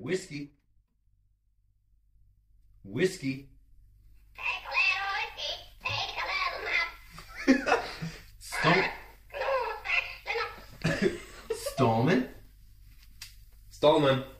Whiskey. Whiskey. Take a little whiskey. Take a little Stallman. Stallman. Stallman.